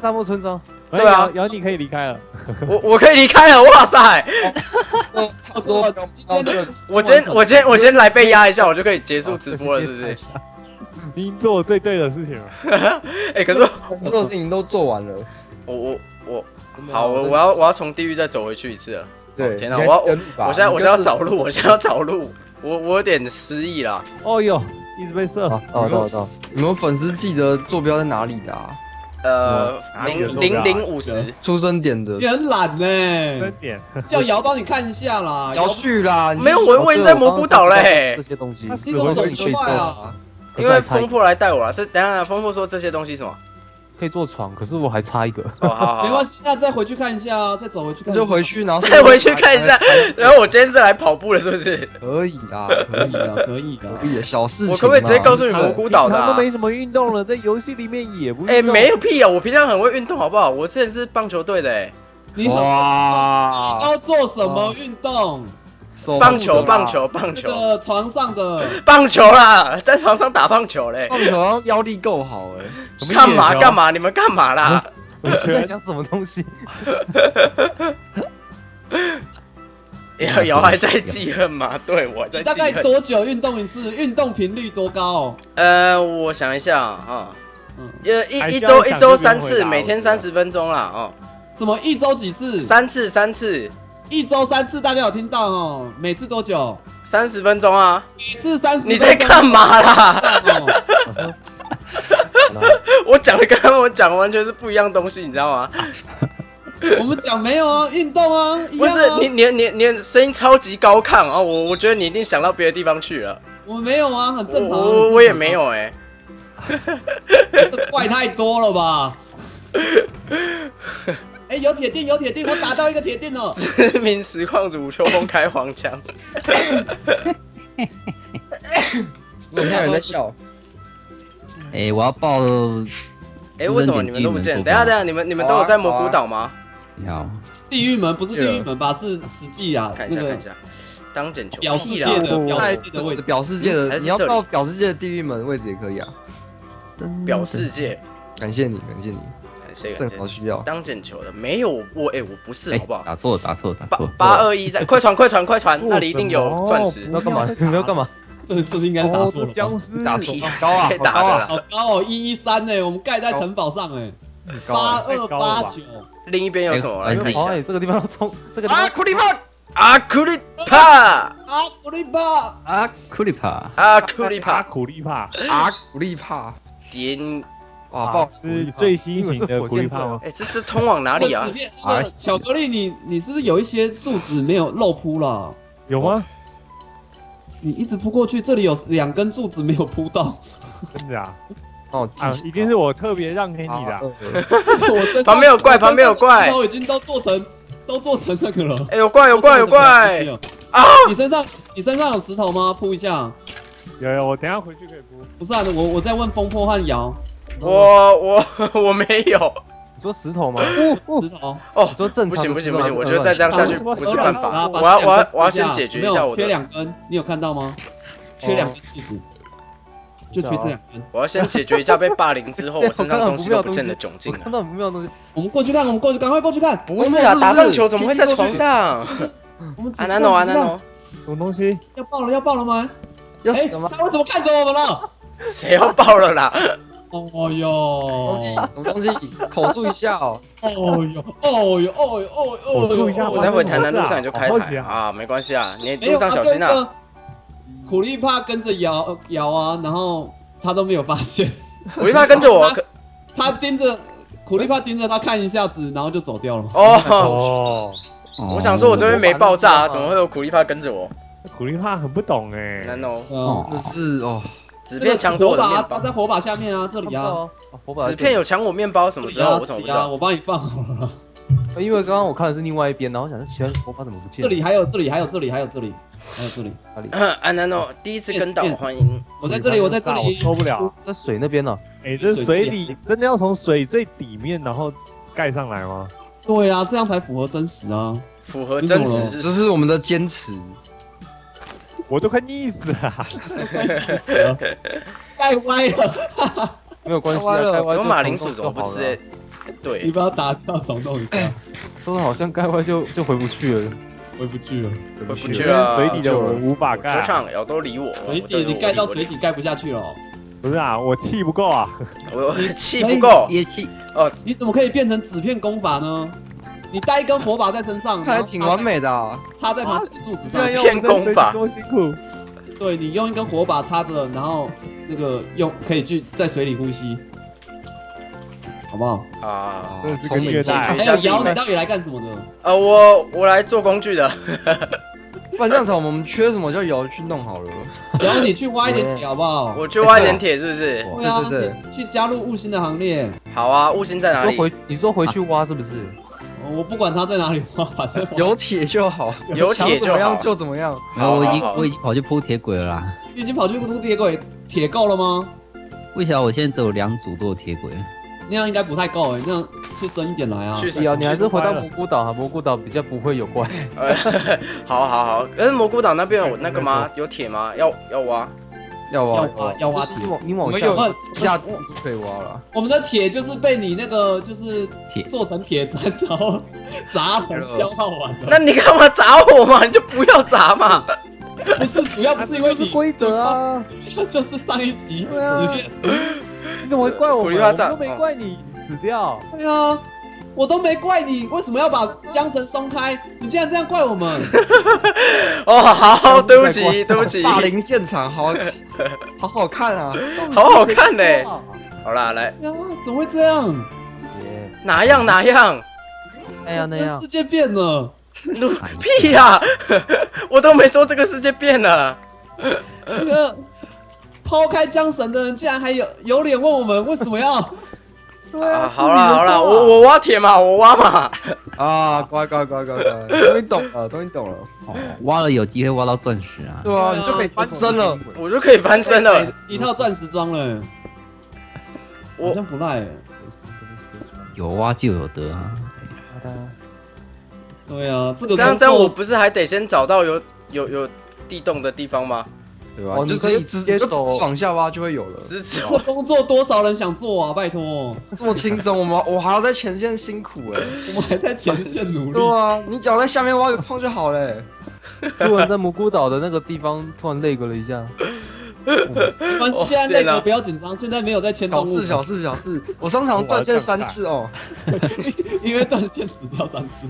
在沙漠村庄。对啊然后你可以离开了。我我可以离开了，哇塞！差不多今天我今天我今天我今天来被压一下，我就可以结束直播了，是不是？？你已经做最对的事情了。哎，可是所有 事情都做完了。我我我好，我我要我要从地狱再走回去一次了。对，天哪我要我现在我现在要找路，我现在要找路，我我有点失忆了。哦哟，一直被射。哦，到了到了到了。你们粉丝记得坐标在哪里的啊？呃，零零零五十，出生点的你很懒真呢，点，叫瑶帮你看一下啦。瑶去啦，没有我我已经在蘑菇岛嘞这，些东西，他你怎么走这么快啊？因为风破来带我了。这等下风破说这些东西什么？可以坐床，可是我还差一个。哦，好好好，没关系，那再回去看一下啊，再走回去看一下。就回去，然后 再回去看一下。然后我今天是来跑步的，是不是？可以啊，可以啊，可以的。可以的，小事情。我可不可以直接告诉你蘑菇岛的啊平常都？没什么运动了，在游戏里面也不。哎，没有屁啊！我平常很会运动，好不好？我之前是棒球队的，哎，你很哇，要做什么运动？手棒球，棒，球，棒这球，个床上的棒球啦，在床上打棒球嘞。棒球好像腰力够好哎。什 么干嘛干？嘛？你们干嘛啦？我在觉得想什么东西？瑶瑶还在记恨吗？对，我在你大概。多久运动一次？运动频率多高？呃，我想一下啊，嗯呃，还一一周一周三次，每天三十分钟啦，哦，怎么一周几次？三次三次，一周三次，大家有听到哦？每次多久？三十分钟啊！每次三十。你在干嘛啦？哦 我讲的跟他们讲的完全是不一样东西，你知道吗？我们讲没有啊，运动啊，一不是你你你你的声音超级高亢哦，我我觉得你一定想到别的地方去了。我们没有啊，很正常啊。我我我也没，有哎、这怪太多了吧？哎，有铁定，有铁定，我打到一个铁定了。知名实况主秋风开黄腔，我看有人在笑。哎，我要报哎、为什么你们都不见？等下等下，你们你们都有在蘑菇岛吗？你好，地狱门不是地狱门吧？是实际啊，看一下看一下，当捡球表世界的表在世界的位置。表世界的，你要报表世界的地狱门位置也可以啊。表世界，感谢你，感谢你，感谢正。好需要。当捡球的没有我哎、我不是哎好不好？打错了，打错了，打错了。八二一三，快传快传快传，那里一定有钻石你。要干嘛？你们要干嘛？这这应该是打错了。僵尸打屁好高啊，好高啊。好高哦，一一三呢，我们盖在城堡上哎，八啊。二八九，另一边有什么？来哎看一下哦，哎，这个地方要冲，这个地啊，方库里帕啊，库里帕啊，库里帕，啊，库里帕，啊，库里帕阿库里帕，啊，库里帕，点，哇，爆是最新型的火箭炮吗？哎，这这通往哪里啊巧克力，你你是不是有一些柱子没有漏铺了？有吗？你一直铺过去，这里有两根柱子没有铺到，真的啊？哦，记啊，一定是我特别让给你的 我旁边有怪旁边有怪都已经都做成都做成那个了。哎，有怪有怪有怪！啊！你身上你身上有石头吗？铺一下。有有，我等下回去可以铺。不是啊，我我在问风破和瑶我我我没有你说石头吗？石头。哦你，说正常不行不行不行，我觉得再这样下去不是办法。我要我要我要先解决一有没有下我的，缺两根，你有看到吗？缺两根柱子，就缺这两根。我要先解决一下被霸凌之后 我身上东西都不见的窘我境啊看！到很不妙的东西，我们过去看，我们过去，赶快过去看。不是啊，打棒球怎么会在床上？我们仔安南诺细看仔细看安南诺，什么东西？要爆了，要爆了吗？哎，要死了吗？他为什么看着我们了？谁要爆了啦？哦东哟，西什么东西？口述一下哦。哦哟，哦哟，哦哟，哦哟，口述一下我在回台南路上你就开台啊，没关系啊，你路上小心啊！！苦力怕跟着摇呃摇啊，然后他都没有发现，苦力怕跟着我，可他盯着苦力怕盯着他看一下子，然后就走掉了。哦，哦，我想说我这边没爆炸怎么会有苦力怕跟着我？苦力怕很不懂哎。难道哦，真是哦，纸片抢走我的面包？他在火把下面啊，这里啊，火把纸片有抢我面包，什么时候？我怎么不知道？啊我帮你放好了。因为刚刚我看的是另外一边，然后想说奇怪，火把怎么不见？这里还有，这里还有，这里还有，这里还有这里。哪 里？安南诺第一次跟导，欢迎。我在这里，我在这我里。受不了。在水那边呢。哎，这水里真的要从水最底面然后盖上来吗？对啊，这样才符合真实啊。符合真实这是是我们的坚持。我都快腻死了。盖歪了，没有关系啊，歪了开歪马铃薯重怎么不吃？就好了哎你对，把它打掉，重弄一下，说的好像盖歪就就回不去了。回不去了。回不去了。水底的我无法车盖，上要都理我，水底你盖到水底盖不下去了哦，不是啊，我气不够啊。我我气不够。憋气哦，你怎么可以变成纸片功法呢？你带一根火把在身上，看来挺完美的啊。插在旁边的柱子上。用骗功法多辛苦。对你用一根火把插着，然后那个用可以去在水里呼吸，好不好？啊，这是聪明个虐待解决一还有瑶，你到底来干什么的？呃，我我来做工具的，不然这样子，我们缺什么就由去弄好了。瑶，你去挖一点铁好不好？我去挖一点铁，是不是？对啊，去加入悟星的行列。好啊，悟星在哪里？说回你说回去挖是不是？我不管他在哪里挖，反正 有铁就好，有铁怎么样好。就怎么样。然后，我已经我已经跑去铺铁轨了啦。你已经跑去铺铁轨，铁够了吗？为啥我现在只有两组都有铁轨？那样应该不太够哎，那样去深一点来啊。去对啊，你还是回到蘑菇岛哈，蘑菇岛比较不会有怪。呃，好好好。可是蘑菇岛那边有那个吗？有铁吗？要要挖？要挖要挖要挖铁你。有下就可以挖了。我们的铁就是被你那个就是铁做成铁砧，然后砸红消耗完那。你干嘛砸我嘛？你就不要砸嘛。不是，主要不是因为是规则啊！就是上一集对啊你怎么会怪我我们都没怪你死掉。对啊，我都没怪你，为什么要把缰绳松开？你竟然这样怪我们？哦，好，对不起，对不起。霸凌现场，好 好好看啊！好好看呢好啦，来啊，怎么会这样？耶哪样哪样？那样那样世，界变了。怒屁呀、我都没说这个世界变了。那个抛开缰绳的人，竟然还有有脸问我们为什么要？对啊，好啦好啦，我我挖铁嘛，我挖嘛。啊，乖乖乖乖乖，终于懂了，终于懂了。哦，挖了有机会挖到钻石啊！对啊，你就可以翻身了。我就可以翻身了。一套钻石装了，好我像不赖。有挖就有得啊！对啊，这个这样这样我不是还得先找到有有有地洞的地方吗？对吧？哦你就可以直接直直就直走往下挖就会有了。支持这工作多少人想做啊？拜托，这么轻松，我们我还要在前线辛苦哎。我们还在前线努力对。啊，你只要在下面挖个矿就好嘞。突然在蘑菇岛的那个地方突然累过了一下，没关系，哦现在那个不要紧张，现在没有在牵动物，小事小事小事，我商场断线三次哦，因为断线死掉三次。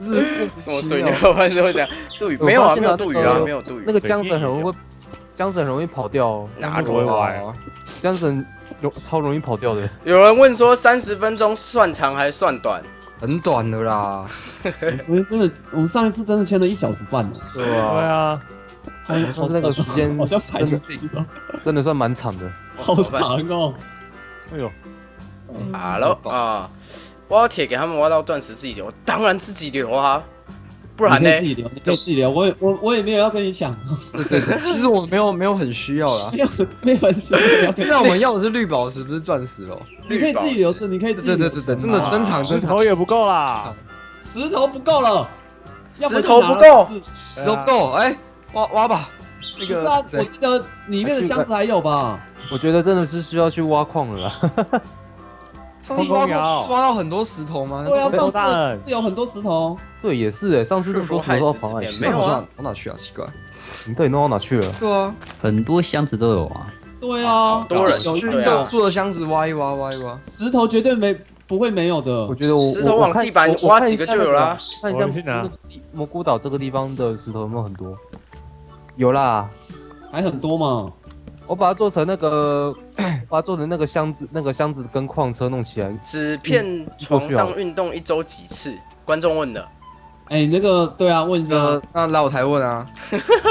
是什么水牛还是会这样？杜鱼我没有啊，没有杜鱼啊，没有杜鱼。那个江子很容易，缰绳很容易跑掉哦，哪不会挖啊？缰绳容超容易跑掉的。有人问说三十分钟算长还是算短？很短的啦，昨天真的，我们上一次真的签了一小时半呢，对对啊，啊，好好那个省时间好像排个真时哦，真的算蛮长的。好长哦。哎呦，好了啊，挖铁给他们挖到钻石自己留，当然自己留啊，不然呢你自？己留，你可以自己留，我也我我也没有要跟你抢，对对对，其实我没有没有很需要啦没。有没有很需要 那我们要的是绿宝石，不是钻石哦。你可以自己留着，你可以自己对对对对对，真的珍藏石珍藏头。也不够啦。石头不够了，要石头不够石头不够，哎，挖挖吧。那个是啊，个，我记得里面的箱子还有吧？我觉得真的是需要去挖矿了啦。上次挖空摇过是挖到很多石头吗？对啊，上次是有很多石头，对，也是哎，上次那么多石头跑哪里去？没有往哪去啊？奇怪。你到底弄到哪去了？对啊，很多箱子都有啊。对啊，多人有去对啊各处的箱子挖一挖，挖一挖。石头绝对没不会没有的我。觉得我石头我我往地板挖几个就有啦看一下蘑菇岛这个地方的石头有没有很多？有啦，还很多嘛。我把它做成那个，把它做成那个箱子，那个箱子跟矿车弄起来。纸片床上运动一周几次？观众问的。哎，那个对啊，问一下那，那来我台问啊，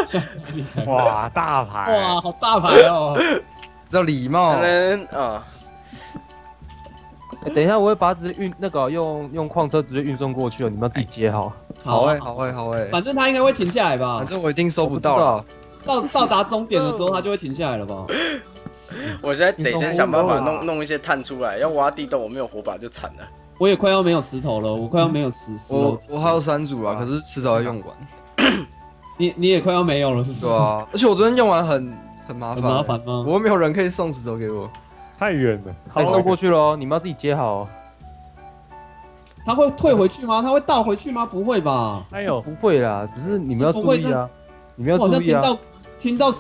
哇，大牌！哇，好大牌哦！叫礼貌可。能啊，哎等一下，我会把它直接运那个用用矿车直接运送过去了，你们要自己接好。啊好哎，好哎，好哎。反正他应该会停下来吧反？正我一定收不到了。到 到达终点的时候，它就会停下来了吧？我现在得先想办法弄弄一些碳出来，要挖地洞我没有火把就惨了。我也快要没有石头了，我快要没有石石头我，我还有三组啊，可是迟早要用完。你你也快要没有了，是不是？对啊，而且我昨天用完很很麻很烦，麻烦吗？我又没有人可以送石头给我。太远了，好送过去喽，你们要自己接好哦。它会退回去吗？他会倒回去吗？不会吧？哎呦不会啦，只是你们要注意啊，你们要注意啊。像听到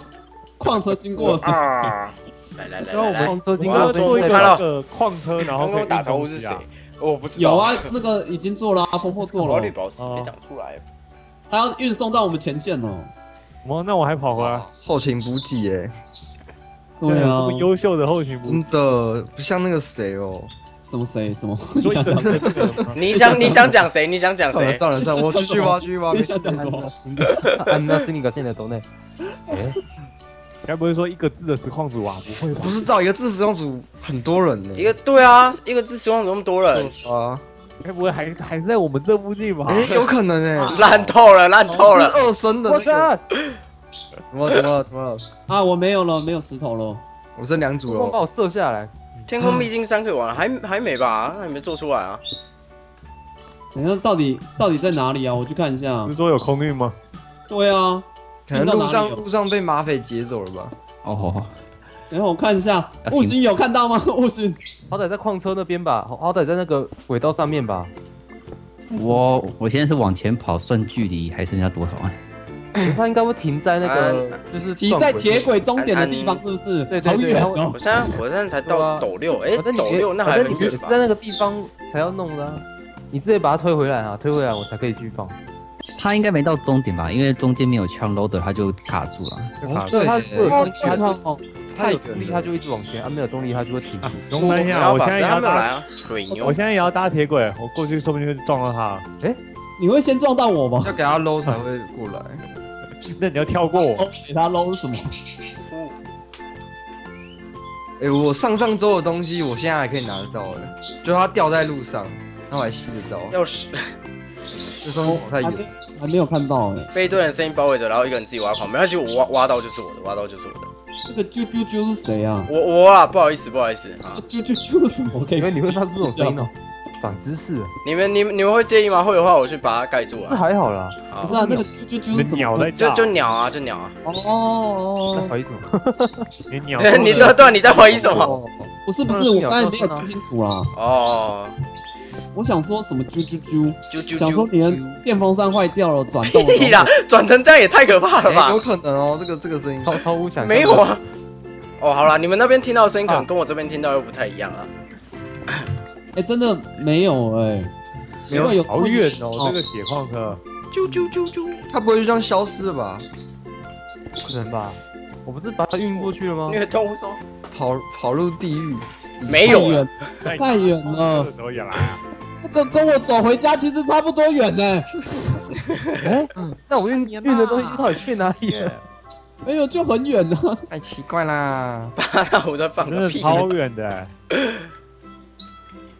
矿车经过的声音。啊！来来来然后我来来，们车经我过的时候要做一个那个矿车，然后可以刚刚打运招呼是谁？我不知道。有啊，那个已经做了啊，风破做了绿了，宝石别讲出来。他要运送到我们前线哦。哦，那我还跑回来，后勤补给哎，对啊这么，优秀的后勤补，真的不像那个谁哦。什么谁什么？你想你想讲谁？你想讲算了谁？算了算了，我继续挖继续挖，你没事想讲什么？安娜斯尼卡现在都内，哎，该不会说一个字的实况组啊？不会吧不？是造一个字实况组很多人呢。一个对啊，一个字实况组那么多人？啊，该不会还还是在我们这附近吧？哎，有可能哎，烂透了，烂透了。二生的那我操个，！怎么怎么怎么了？啊，我没有了，没有石头了。我剩两组了，光把我射下来，天空秘境三可以玩了，还还没吧？还没做出来啊？等一下，到底到底在哪里啊？我去看一下不。是说有空运吗？对啊，可能路上路上被马匪劫走了吧？哦，等一下我看一下，悟星有看到吗？悟星，好歹在矿车那边吧，好好歹在那个轨道上面吧。我我现在是往前跑，算距离还剩下多少啊？他应该会停在那个就是停在铁轨终点的地方，是不是？对对对好远哦我。现在我现在才到啊斗六，哎，斗六那还很远吧？是在那个地方才要弄的啊，你直接把它推回来啊，推回来我才可以继续放。他应该没到终点吧？因为中间没有枪 loader，他就卡住了。啊对，它对如果有动力，他就一直往前；啊，没有动力，他就会停住。龙山下，我现在也他要搭，来啊，水牛我。现在也要搭铁轨，我过去说不定会撞到他。哎你会先撞到我吗？要给他 low 才会过来。那你要跳过我，给他搂什么？哎，我上上周的东西，我现在还可以拿得到哎，就他掉在路上，那我还吸得到。要是这双跑太远还没，有看到哎。被一堆人声音包围着，然后一个人自己挖矿，没关系，我挖挖到就是我的，挖到就是我的。这个啾啾啾是谁啊？我我啊，不好意思不好意思啊，啾啾啾是什么？因为你会发出这种声音哦，长知识了，你们你们你们会介意吗？会的话我去把它盖住是啊。还好啦。好不是啊，那个啾啾啾是什么？鸟在叫，就就鸟啊，就鸟啊。哦哦哦，在怀疑什么？你鸟 你这段你在怀疑什么？哦不是不是，我刚才没有听清楚啦。哦，我想说什么啾啾啾，啾啾想说啾。你的电风扇坏掉了，转动 屁啦，转成这样也太可怕了吧哎有？可能哦，这个这个声音。超超乎想象。没有啊。哦，好了，你们那边听到的声音可能啊跟我这边听到又不太一样啊。哎，真的没有哎，奇怪有这么好远哦，这个铁矿车。啾啾啾啾。它不会就这样消失了吧？不可能吧？我不是把它运过去了吗？虐动物说跑跑入地狱，没有啊，太远，太远了这时候也来啊！这个跟我走回家其实差不多远呢。哎，那我运运的东西到底去哪里了？没有，就很远呢。太奇怪啦！八大五在放个屁。超远的。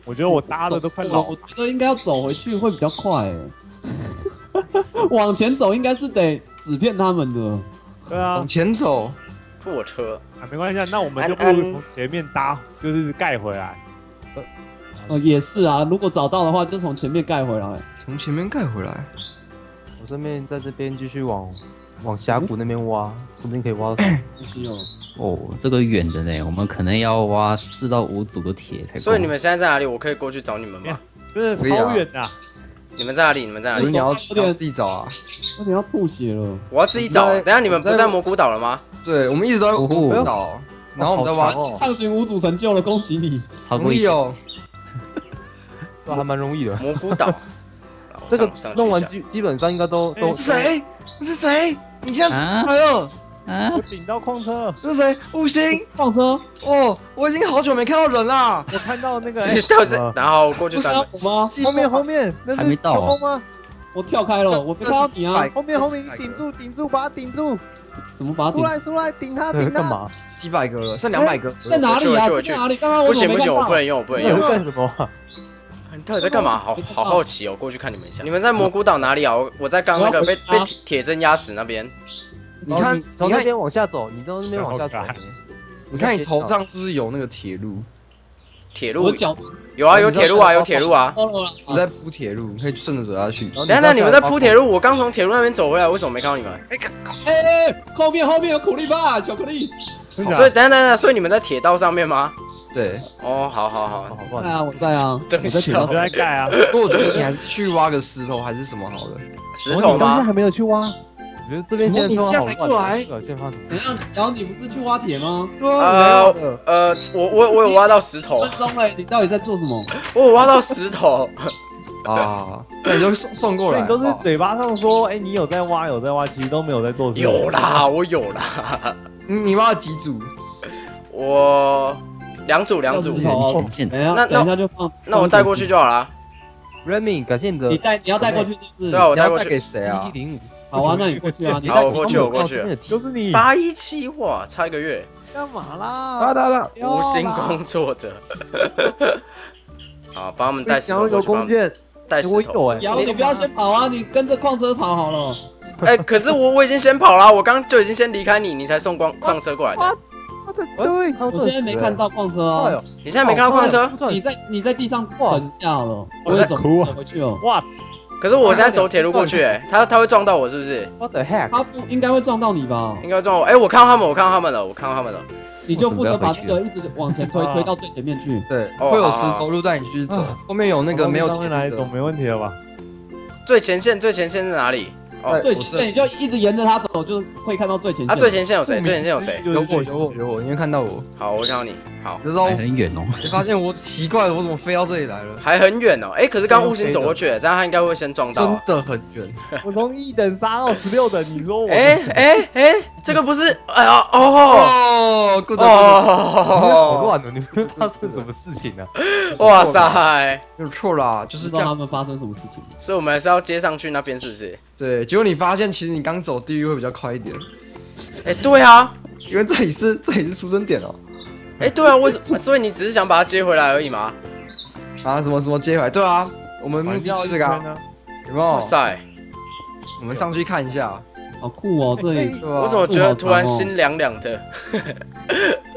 我觉得我搭的都快老我我觉得应该要走回去会比较快欸。往前走应该是得纸片他们的。对啊往，前走，坐车，啊没关系啊，那我们就不从前面搭，就是盖回来。呃，也是啊，如果找到的话，就从前面盖回来。从前面盖回来。我顺便在这边继续往往峡谷那边挖，说不定可以挖到什么。不是哦，哦，这个远的呢，我们可能要挖四到五组的铁才够。所以你们现在在哪里？我可以过去找你们吗？真的可以啊超远的啊。你们在哪里？你们在哪里？你要有点你要自己找啊。有点要吐血了。我要自己找。我们在等下你们不在蘑菇岛了吗？对，我们一直都在哦舞蹈，然后我们在挖好强哦畅行无主成就了，恭喜你！超过一千容易哦。这还蛮容易的。蘑菇岛。这个弄完基基本上应该都都哎是谁？这是谁？你现在啊出来了？啊我！顶到矿车，这是谁？悟星放车，哦，我已经好久没看到人啦。我看到那个然后过去不是找啊我吗？后面后面那是还没到哦成功吗？我跳开了，我没看到你啊！后面后面你顶住顶住，把它顶住，怎么把它顶？出来出来顶他对顶他。干嘛？几百个了，剩两百个。在哪里啊？去我去在哪里？刚刚我不行不行，我不能用，我不能用。你在干什么啊？你到底在干嘛？好好好奇哦，过去看你们一下。你们在蘑菇岛哪里啊？我我在刚那个被被铁针压死那边。你看哦，从你看，那边往下走，你从那边往下走。你看你头上是不是有那个铁路？铁路有啊，有铁路啊，有铁路啊。我在铺铁路，你可以顺着走下去。等等你们在铺铁路，我刚从铁路那边走回来，为什么没看到你们？哎哎，后面后面有苦力吧，巧克力。所以等等下，所以你们在铁道上面吗？对，哦，好好好，好不好？在啊，我在啊，真我在铁笑道在盖啊。不过我觉得你还是去挖个石头还是什么好了。石头吗？还没有去挖？我觉得这边什么现在你现在才过来先发怎样？然后你不是去挖铁吗？对啊，呃我我我有挖到石头分，钟嘞，你到底在做什么？我有挖到石头，啊，那你就送送过来。你都是嘴巴上说，哎，你有在挖，有在挖，其实都没有在做事。有啦，我有啦，嗯你挖了几组？我两组两组那等一下就放。那我带过去就好啦。Remy，感谢你的你带，你要带过去是不是？对啊，我你要带带过去给谁啊一？零五，好啊，那你过去啊，你带好我过去我过去就是你八一七，哇，差一个月，干嘛啦啦？啦啦，无心工作者。好，帮我们带石头过去，帮他们弓箭，哎带石头。我有哎。瑶，你不要先跑啊，你跟着矿车跑好了。哎，可是我我已经先跑了，我刚刚就已经先离开你，你才送光矿车过来的。我这对，我现在没看到矿车啊你现在没看到矿车？你在你在地上哇等一下好了，我我也走在走回去了。哇，可是我现在走铁路过去，哎，他他会撞到我是不是？What the heck？他应该会撞到你吧？应该会撞我。哎，我看到他们，我看到他们了，我看到他们了。你就负责把那个一直往前推，啊推到最前面去。对，哦会有石头路带你去走啊，后面有那个没有铁上面来路的。总没问题了吧？最前线，最前线在哪里？最前线你就一直沿着它走，就会看到最前线。啊，最前线有谁？最前线有谁？有我有我有我，你会看到我。好，我看到你。好，这时候很远哦。你发现我奇怪了，我怎么飞到这里来了？还很远哦。哎，可是刚刚悟星走过去，这样他应该会先撞到真啊。的很远。我从一等杀到十六等，你说我哎哎哎，这个不是？哎呀哦哦，good，哦，好乱哦！你们发生什么事情呢？哇塞！有错啦，就是这样。他们发生什么事情。所以我们还是要接上去那边，是不是？对，结果你发现其实你刚走地狱会比较快一点，哎，对啊，因为这里是这里是出生点哦。哎，对啊，为什么？所以你只是想把它接回来而已嘛？啊，什么什么接回来？对啊，我们目的就是这个啊，有没有？哇塞！我们上去看一下，好酷哦，这里对吧？我怎么觉得突然心凉凉的？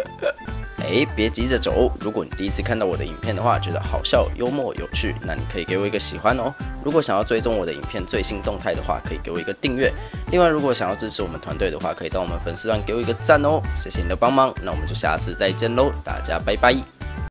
哎，别急着走。如果你第一次看到我的影片的话，觉得好笑、幽默、有趣，那你可以给我一个喜欢哦。如果想要追踪我的影片最新动态的话，可以给我一个订阅。另外，如果想要支持我们团队的话，可以到我们粉丝团给我一个赞哦。谢谢你的帮忙，那我们就下次再见喽，大家拜拜。